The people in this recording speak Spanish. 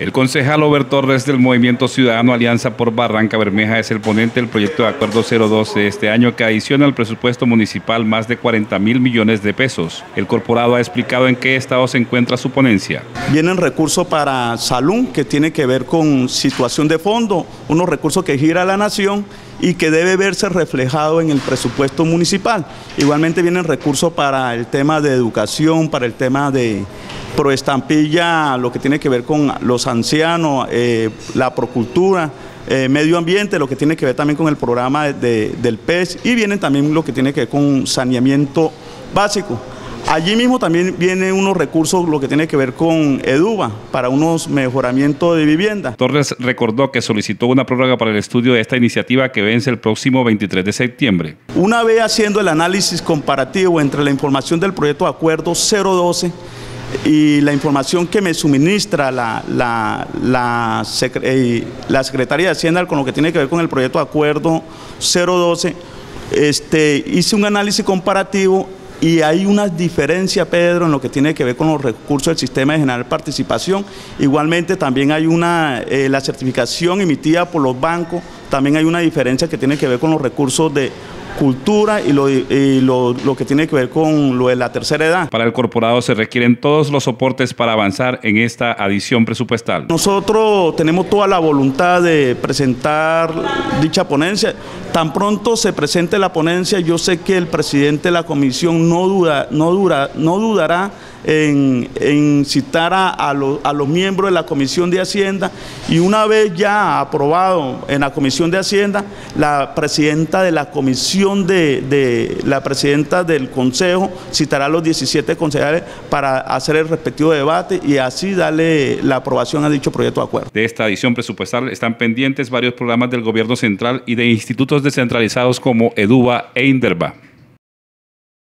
El concejal Over Torres del Movimiento Ciudadano Alianza por Barranca Bermeja es el ponente del proyecto de acuerdo 012 de este año que adiciona al presupuesto municipal más de 40 mil millones de pesos. El corporado ha explicado en qué estado se encuentra su ponencia. Vienen recursos para salud que tiene que ver con situación de fondo, unos recursos que gira la nación y que debe verse reflejado en el presupuesto municipal. Igualmente vienen recursos para el tema de educación, para el tema de proestampilla, lo que tiene que ver con los ancianos, eh, la procultura, eh, medio ambiente, lo que tiene que ver también con el programa del PES y vienen también lo que tiene que ver con saneamiento básico. Allí mismo también vienen unos recursos, lo que tiene que ver con EDUBA, para unos mejoramientos de vivienda. Torres recordó que solicitó una prórroga para el estudio de esta iniciativa que vence el próximo 23 de septiembre. Una vez haciendo el análisis comparativo entre la información del proyecto de acuerdo 012 y la información que me suministra la, la, eh, la, Secretaría de Hacienda con lo que tiene que ver con el proyecto de acuerdo 012, este, hice un análisis comparativo y hay una diferencia, Pedro, en lo que tiene que ver con los recursos del sistema de general participación. Igualmente también hay una, eh, la certificación emitida por los bancos, también hay una diferencia que tiene que ver con los recursos de cultura y, lo, lo, que tiene que ver con lo de la tercera edad. Para el corporado se requieren todos los soportes para avanzar en esta adición presupuestal. Nosotros tenemos toda la voluntad de presentar dicha ponencia. Tan pronto se presente la ponencia, yo sé que el presidente de la comisión no, duda, no, dudará en, citar a, los miembros de la Comisión de Hacienda y una vez ya aprobado en la Comisión de Hacienda, la presidenta de la Comisión de, la presidenta del Consejo citará a los 17 concejales para hacer el respectivo debate y así darle la aprobación a dicho proyecto de acuerdo. De esta adición presupuestal están pendientes varios programas del gobierno central y de institutos descentralizados como EDUBA e INDERBA.